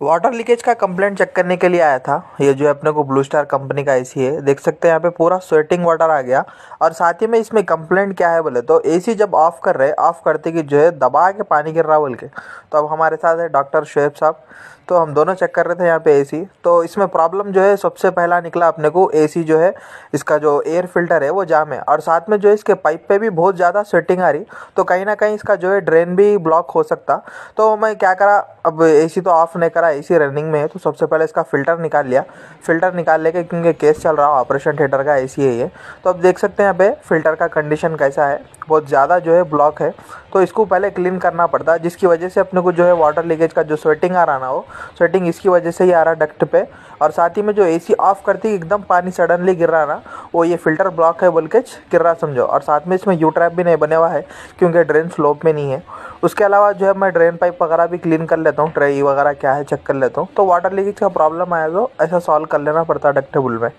Water leakage का complaint check करने के लिए आया था। ये जो है अपने को ब्लू स्टार कंपनी का एसी है। देख सकते हैं यहाँ पे पूरा स्वेटिंग वाटर आ गया। और साथ ही में इसमें कंप्लेंट क्या है बोले तो एसी जब ऑफ़ कर रहे ऑफ़ करते कि जो है दबा के पानी गिर रहा बोल के। तो अब हमारे साथ है डॉक्टर शुएब साहब। तो हम दोनों चेक कर रहे थे यहाँ पे एसी तो इसमें प्रॉब्लम जो है सबसे पहला निकला अपने को एसी जो है, इसका जो एयर फ़िल्टर है वो जाम है। और साथ में जो है इसके पाइप पे भी बहुत ज़्यादा स्वेटिंग आ रही। तो कहीं ना कहीं इसका जो है ड्रेन भी ब्लॉक हो सकता। तो मैं क्या करा, अब एसी तो ऑफ़ नहीं करा एसी रनिंग में है तो सबसे पहले इसका फ़िल्टर निकाल लिया। फ़िल्टर निकाल लेके क्योंकि केस चल रहा है ऑपरेशन थिएटर का एसी है ये। तो अब देख सकते हैं यहाँ पे फ़िल्टर का कंडीशन कैसा है। बहुत ज़्यादा जो है ब्लॉक है। तो इसको पहले क्लीन करना पड़ता है जिसकी वजह से अपने को जो है वाटर लीकेज का जो स्वेटिंग आ रहा ना हो स्वेटिंग इसकी वजह से ही आ रहा डक्ट पे। और साथ ही में जो एसी ऑफ़ करती, एकदम पानी सडनली गिर रहा ना वो ये फ़िल्टर ब्लॉक है बोल के गिर रहा समझो। और साथ में इसमें यू ट्रैप भी नहीं बने हुआ है, क्योंकि ड्रेन स्लोप में नहीं है। उसके अलावा जो है, मैं ड्रेन पाइप वगैरह भी क्लीन कर लेता हूँ ट्रे वगैरह क्या है चेक कर लेता हूँ। तो वाटर लीकेज का प्रॉब्लम आया तो ऐसा सॉल्व कर लेना पड़ता है डक्टेबुल में।